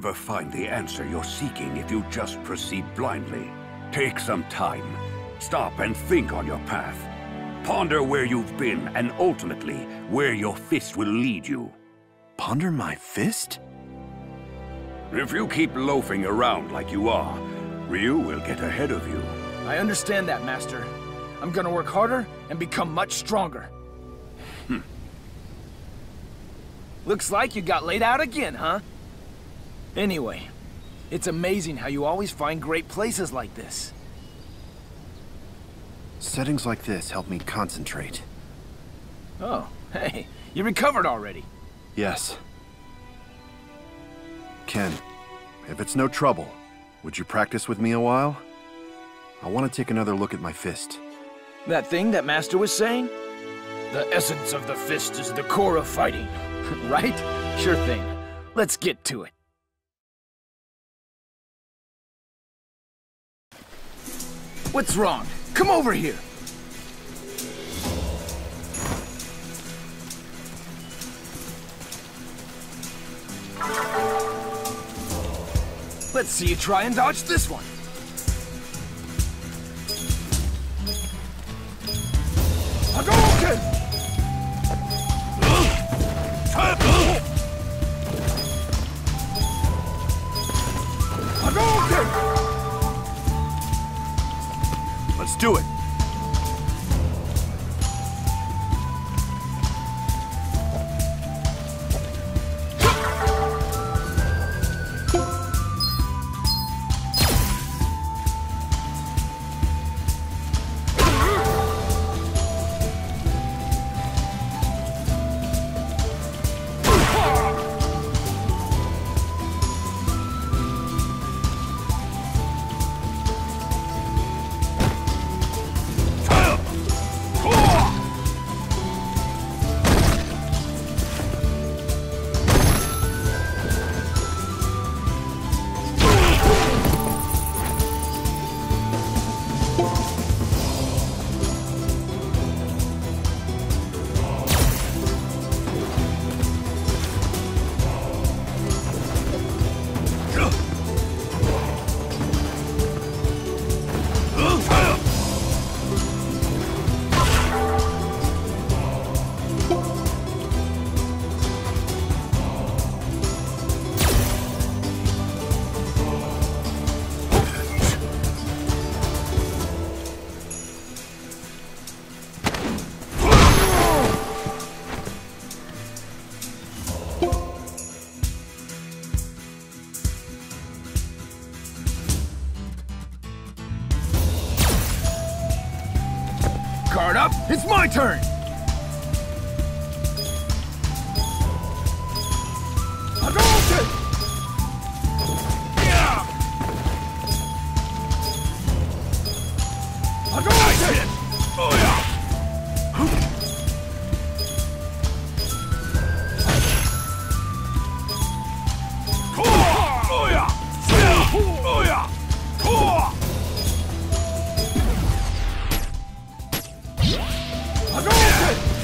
never find the answer you're seeking if you just proceed blindly. Take some time. Stop and think on your path. Ponder where you've been and ultimately where your fist will lead you. Ponder my fist? If you keep loafing around like you are, Ryu will get ahead of you. I understand that, Master. I'm gonna work harder and become much stronger. Hmm. Looks like you got laid out again, huh? Anyway, it's amazing how you always find great places like this. Settings like this help me concentrate. Oh, hey, you recovered already. Yes. Ken, if it's no trouble, would you practice with me a while? I want to take another look at my fist. That thing that Master was saying? The essence of the fist is the core of fighting. right? Sure thing. Let's get to it. What's wrong? Come over here! Let's see you try and dodge this one. Hadouken! Do it! My turn! Shit!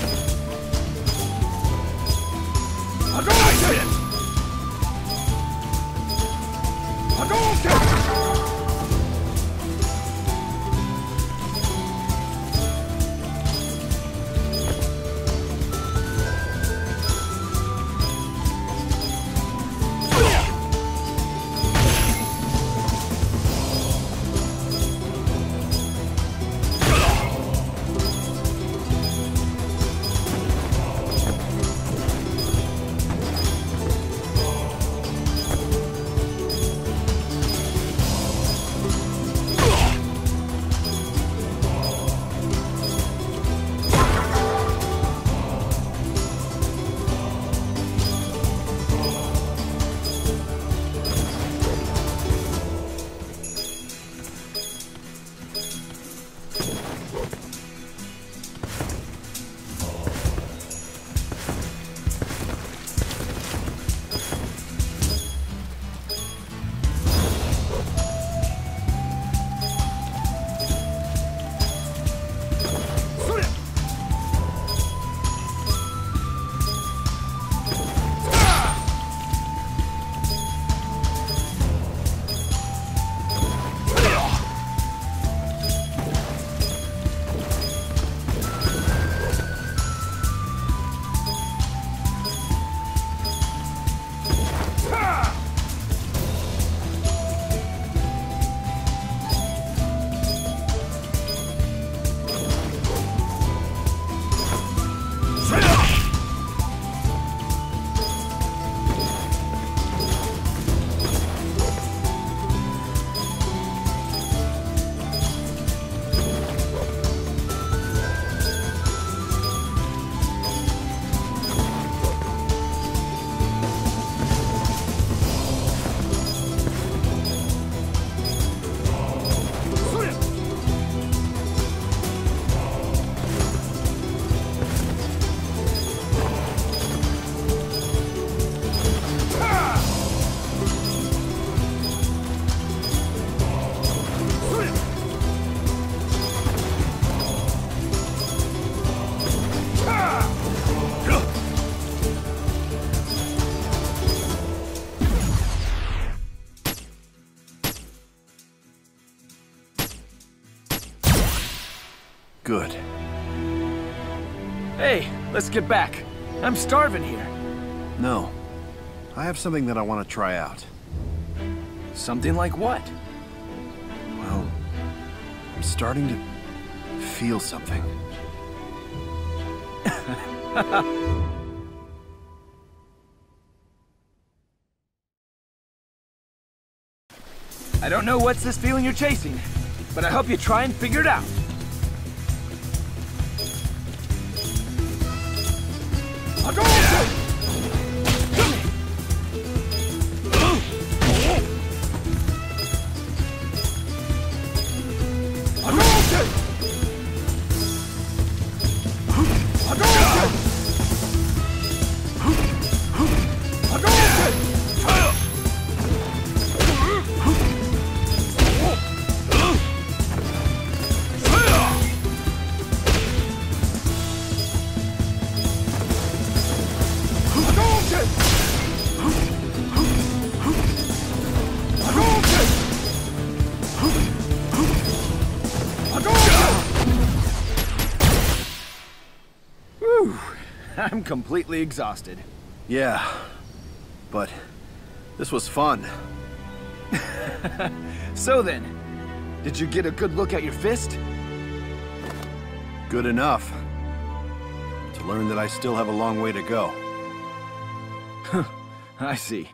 Good. Hey, let's get back. I'm starving here. No. I have something that I want to try out. Something like what? Well, I'm starting to feel something. I don't know what's this feeling you're chasing, but I hope you try and figure it out. Hadouken! I'm completely exhausted. Yeah, but this was fun. So then, did you get a good look at your fist? Good enough. To learn that I still have a long way to go. I see.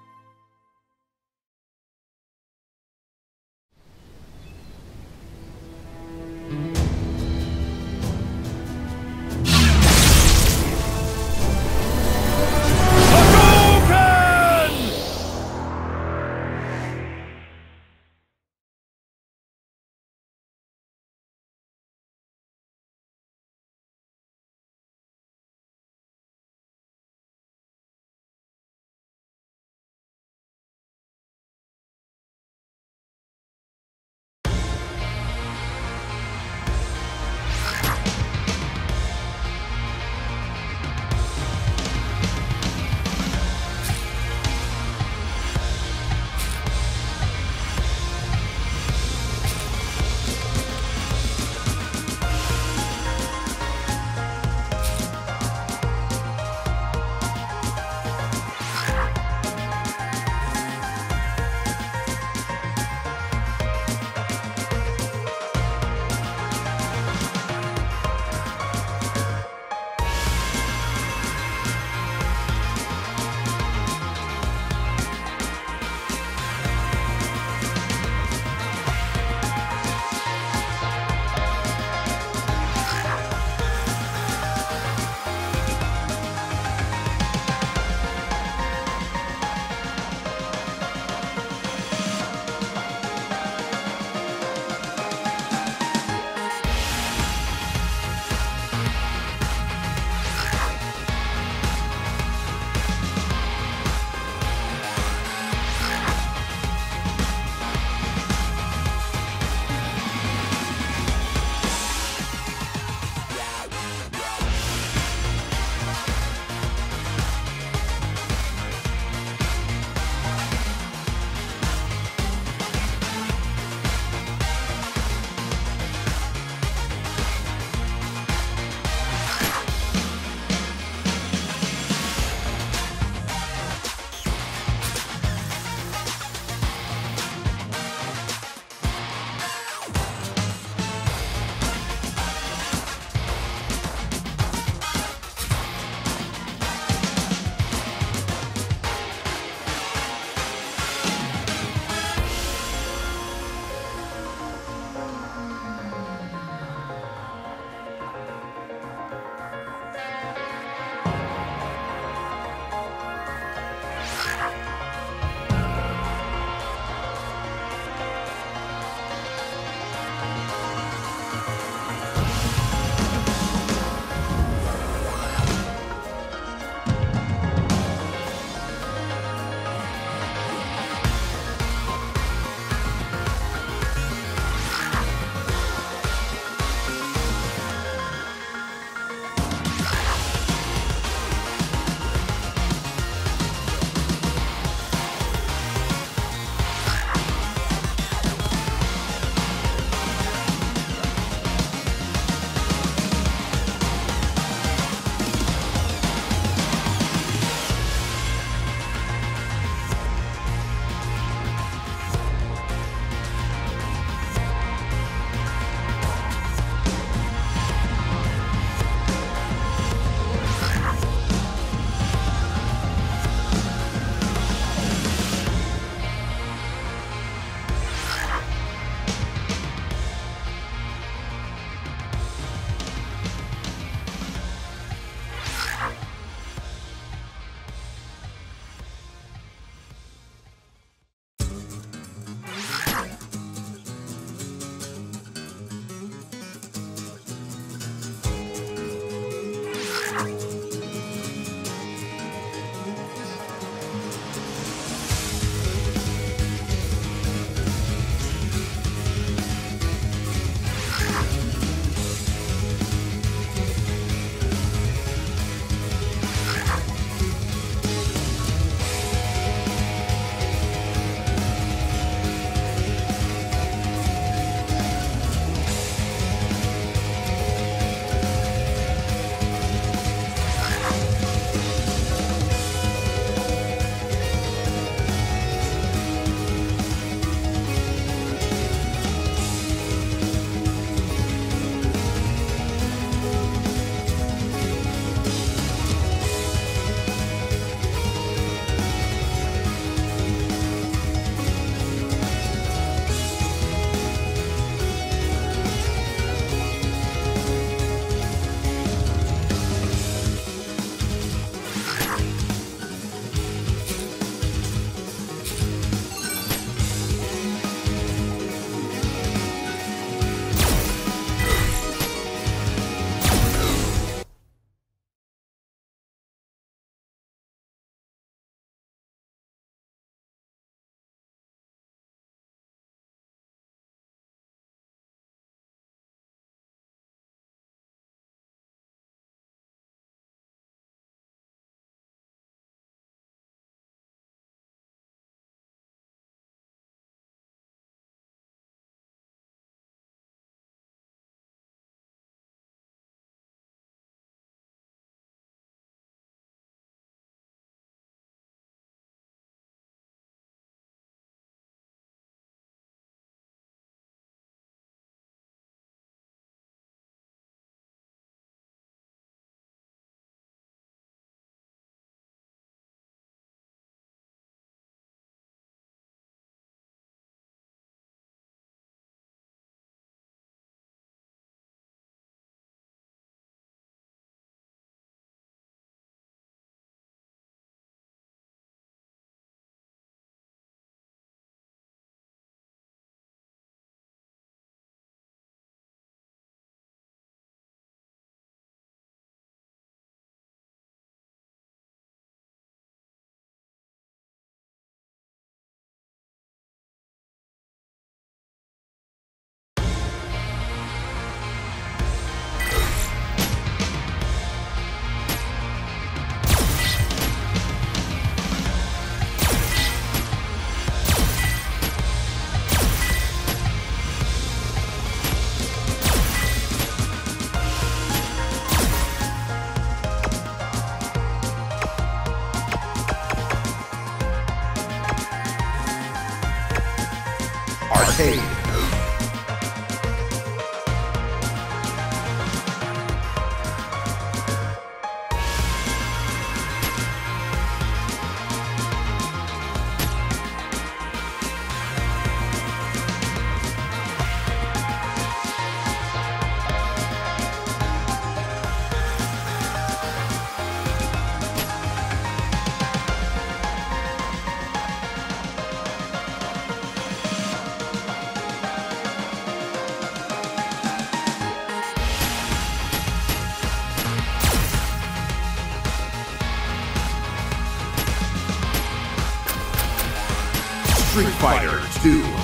Street Fighter 2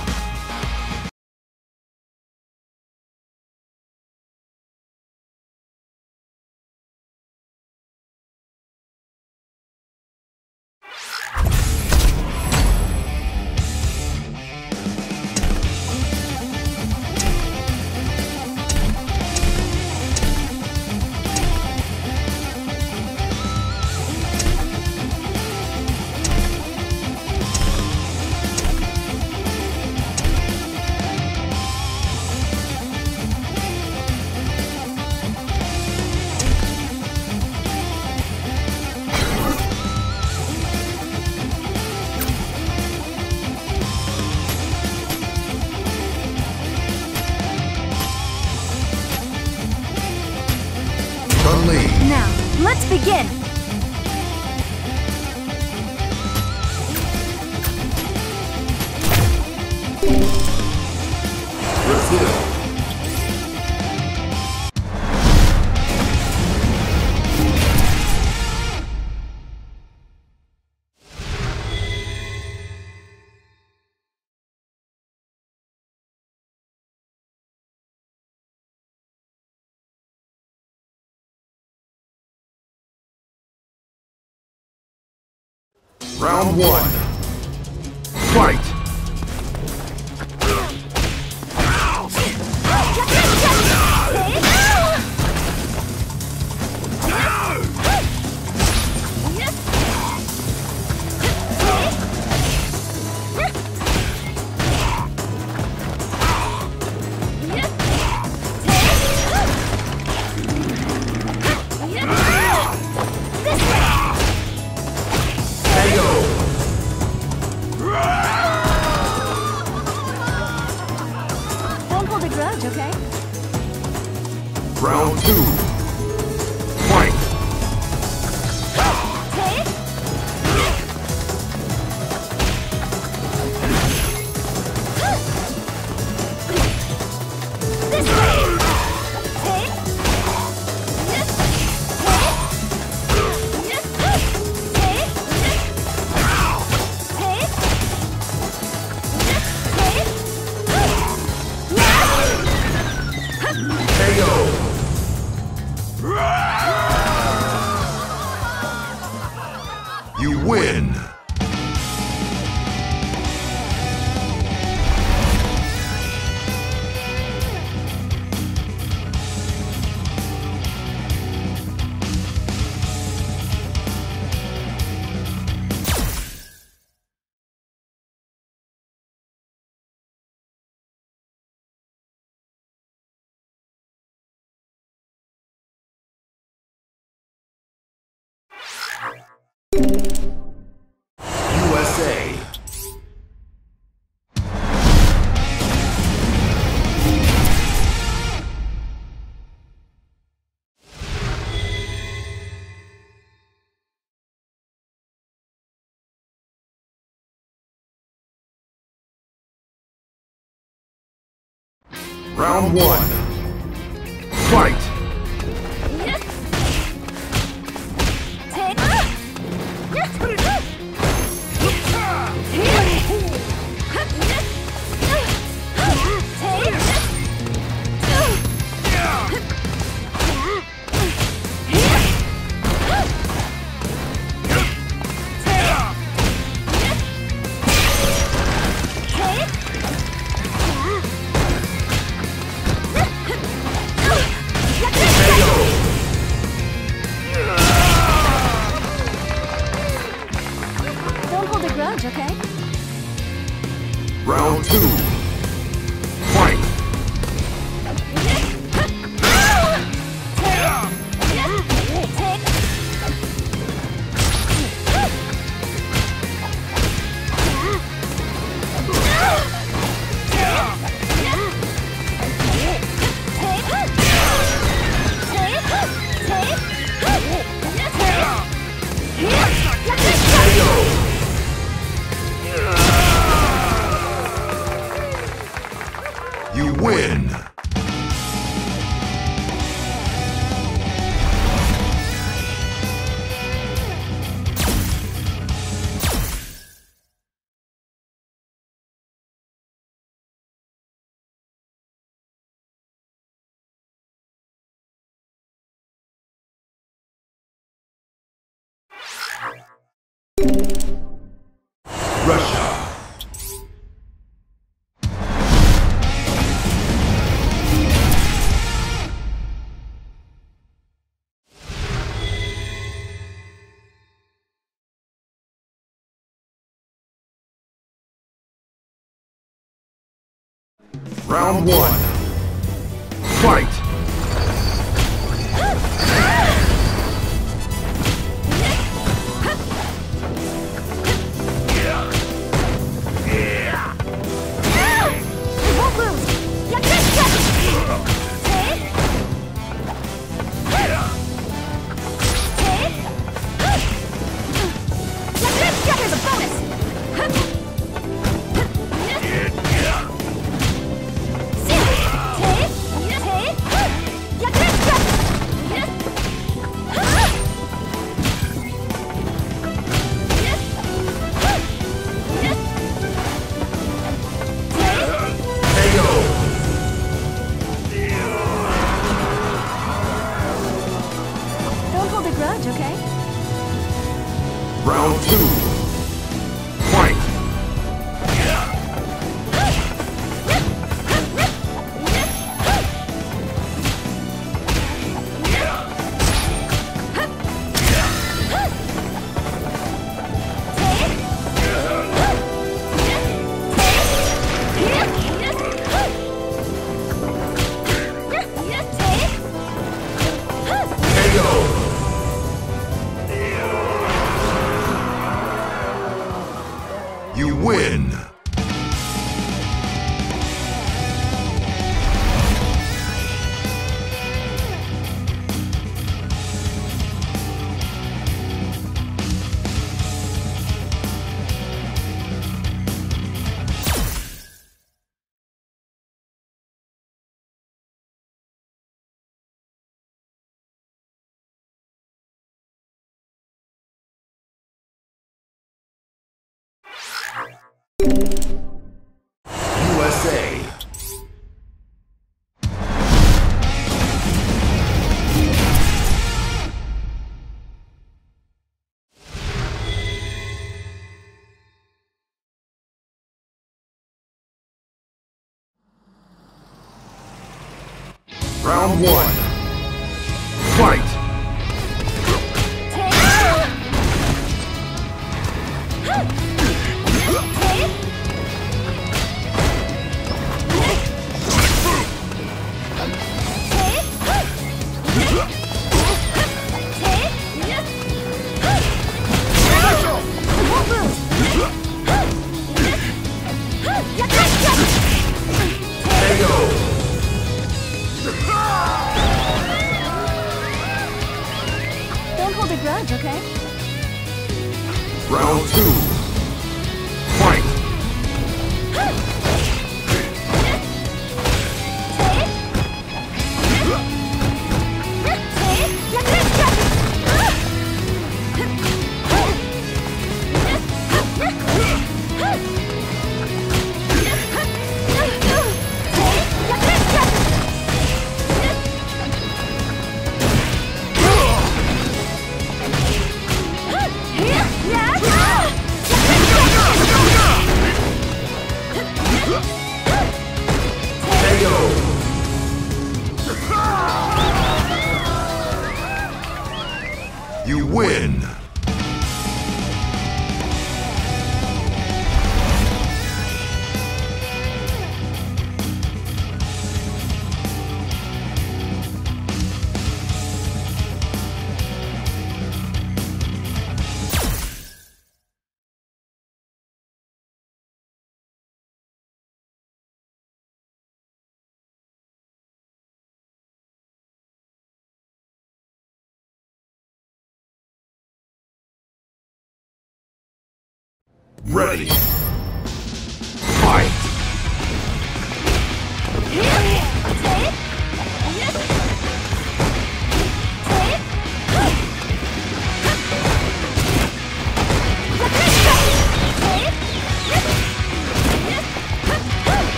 too. Round one. Fight! Round one. Fight! Russia. Round one. Round two. Round one. Fight! You win! ready. ready.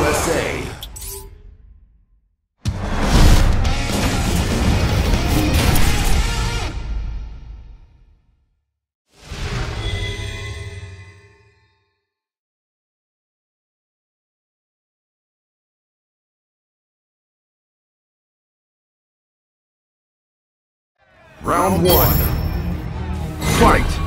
USA. Round one. Fight!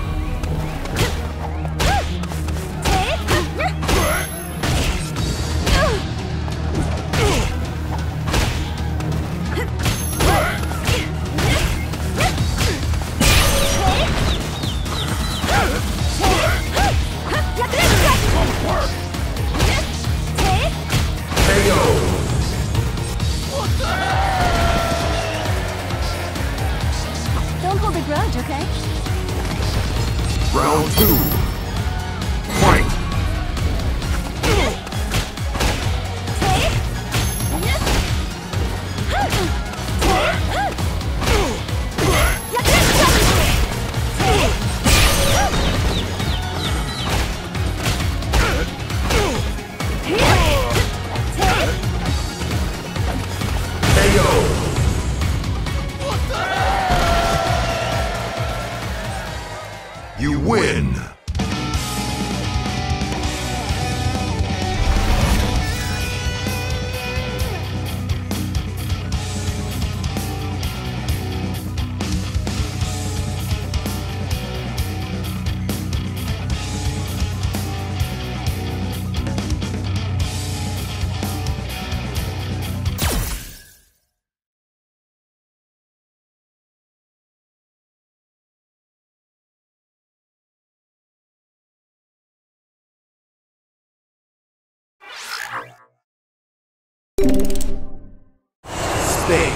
thing.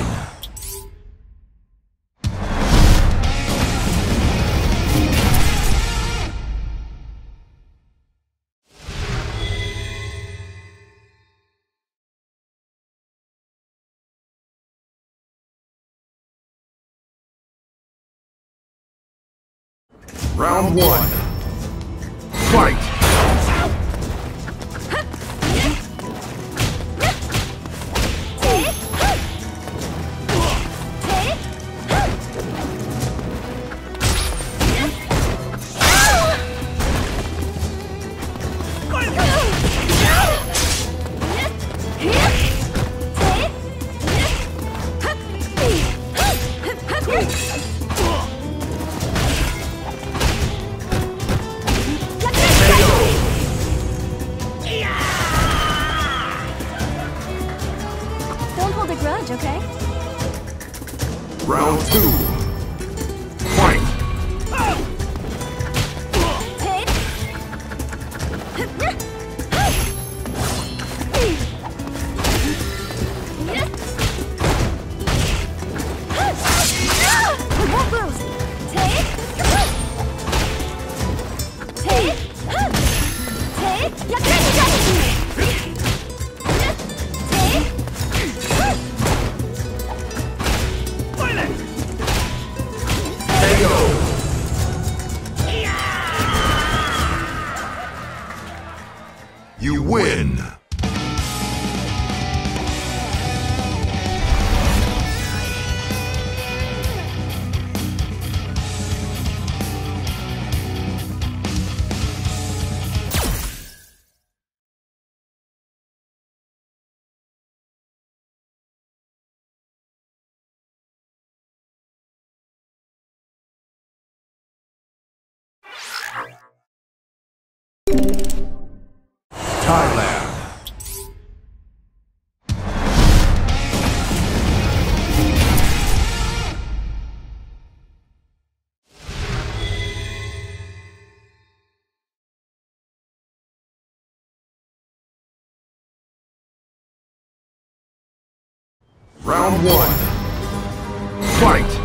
Round one. Thailand. Round one. Fight!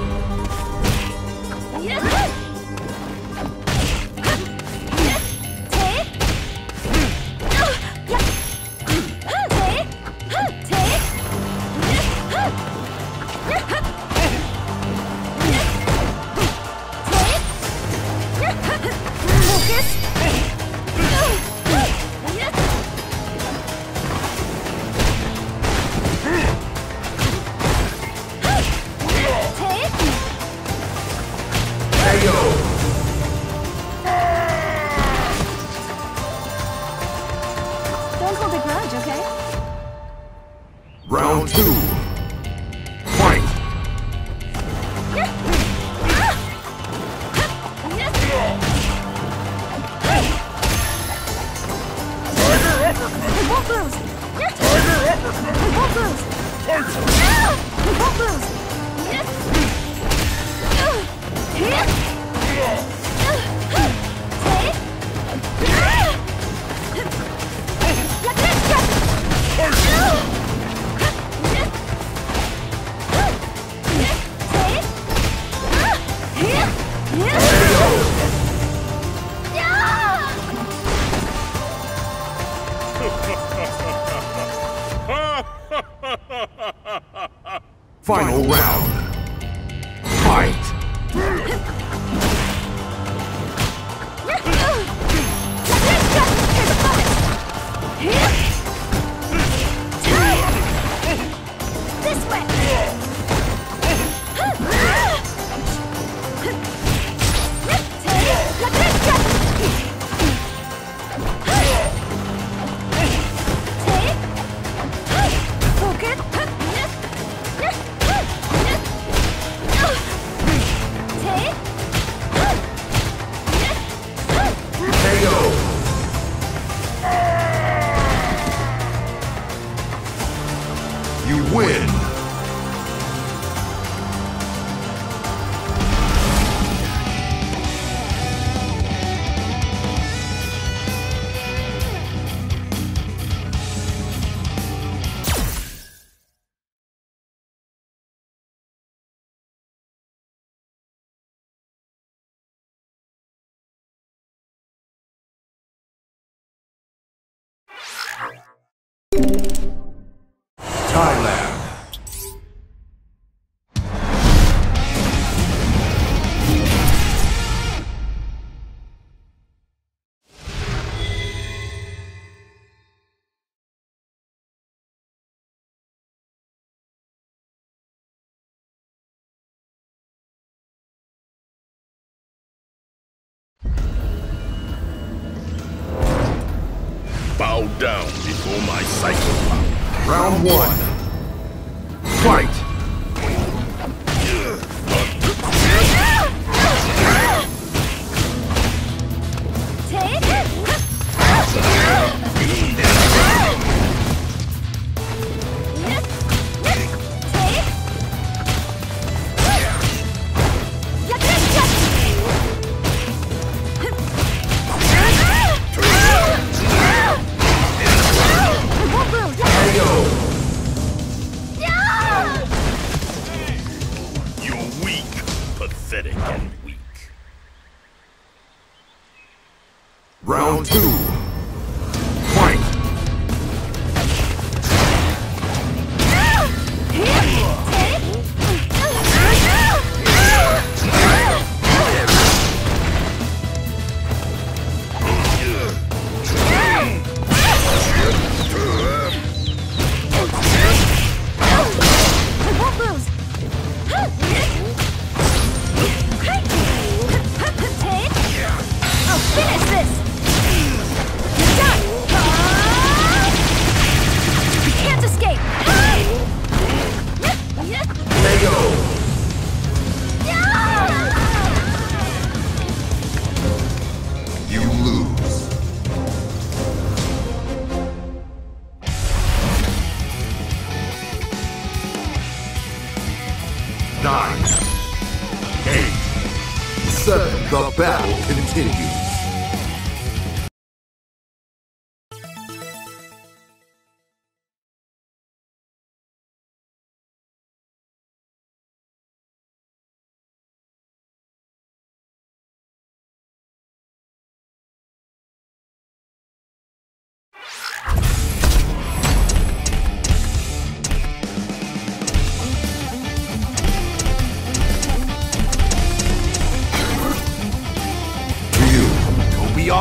Final round.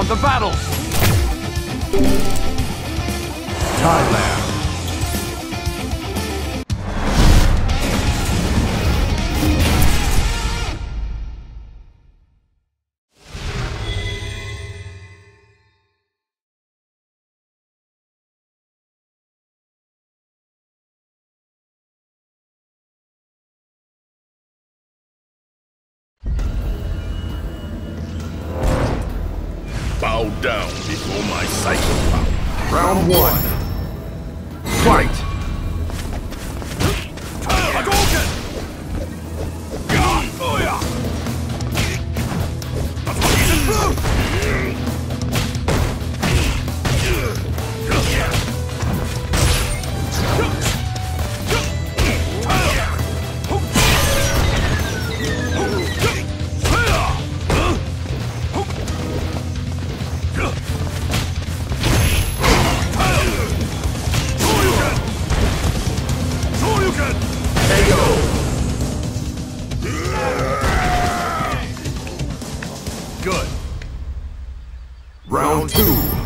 Beyond the battle! Thailand. Round two.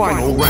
Final round.